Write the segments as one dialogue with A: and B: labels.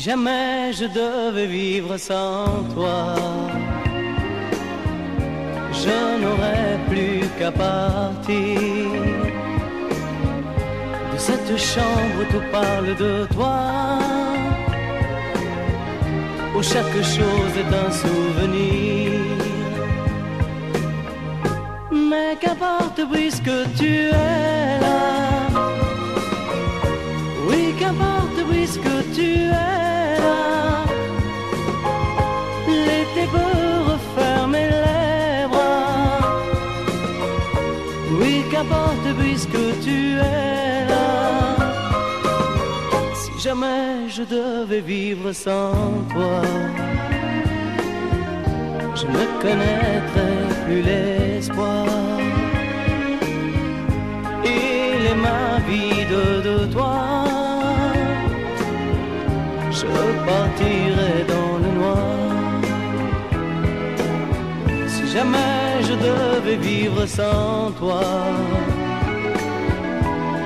A: jamais je devais vivre sans toi, je n'aurais plus qu'à partir de cette chambre où tout parle de toi, où chaque chose est un souvenir. Mais qu'importe puisque tu es là. Oui, qu'importe puisque tu es là. Oui, qu'importe puisque tu es là. Si jamais je devais vivre sans toi, je ne connaîtrais plus l'espoir. Il est ma vie de, de toi. Je partirai dans le noir. Si jamais je devais vivre sans toi,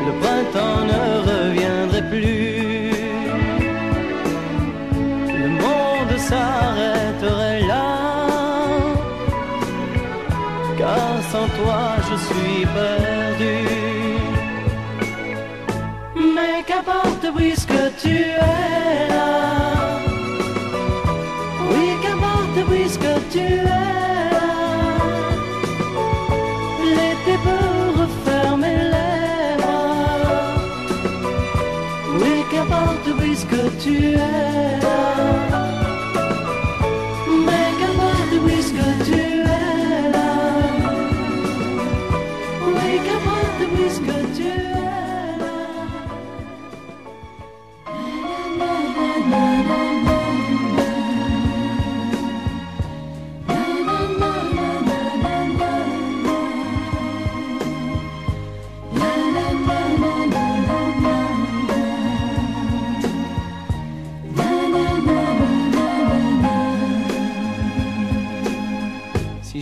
A: le printemps ne reviendrait plus. Le monde s'arrêterait là. Car sans toi je suis perdu. Mais qu'importe puisque tu es là. Oui, qu'importe puisque tu es qu'importe puisque tu es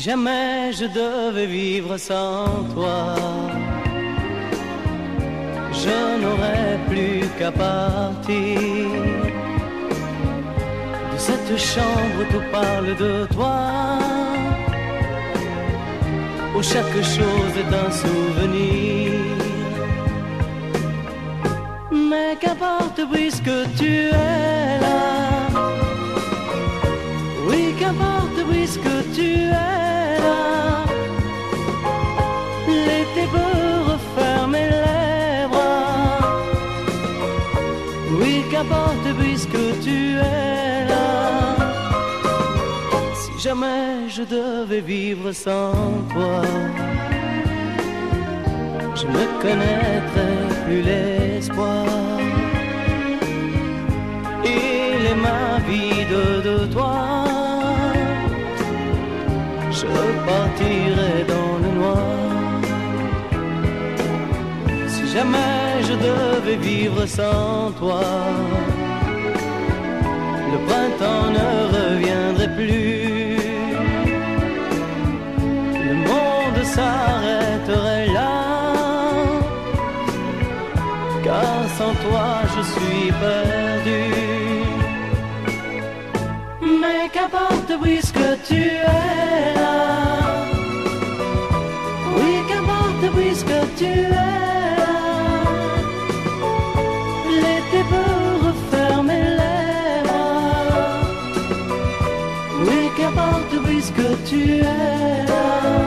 A: jamais je devais vivre sans toi, je n'aurais plus qu'à partir. De cette chambre où tout parle de toi, où chaque chose est un souvenir. Mais qu'importe puisque tu es puisque tu es là. Si jamais je devais vivre sans toi, je ne connaîtrais plus l'espoir. Il est ma vie de, toi. Je partirai jamais je devais vivre sans toi, le printemps ne reviendrait plus. Le monde s'arrêterait là. Car sans toi je suis perdu. Mais qu'importe puisque tu es bras. Oui,